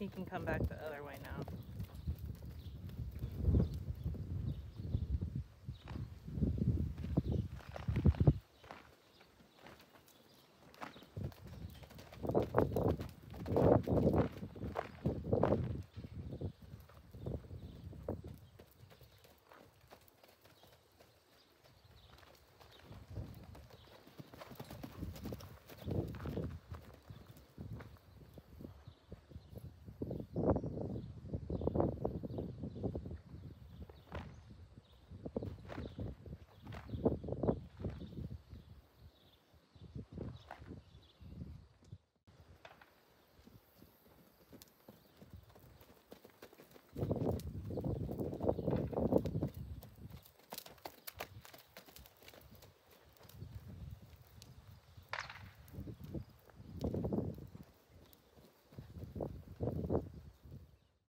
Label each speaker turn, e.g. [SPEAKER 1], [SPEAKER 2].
[SPEAKER 1] He can come back the other way now.